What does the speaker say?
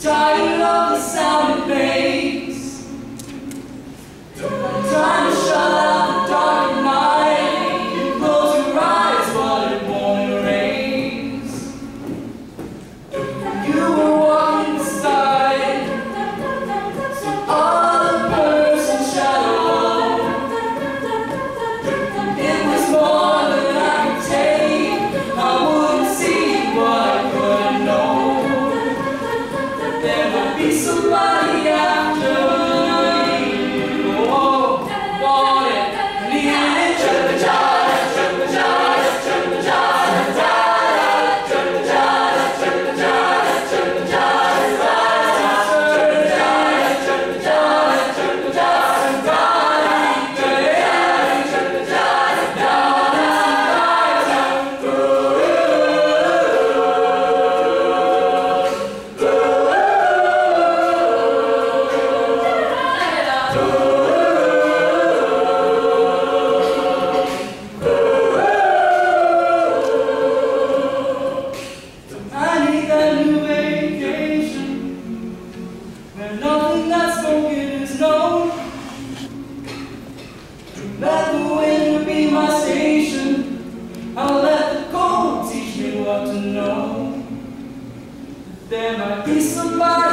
Tired of the sound be somebody.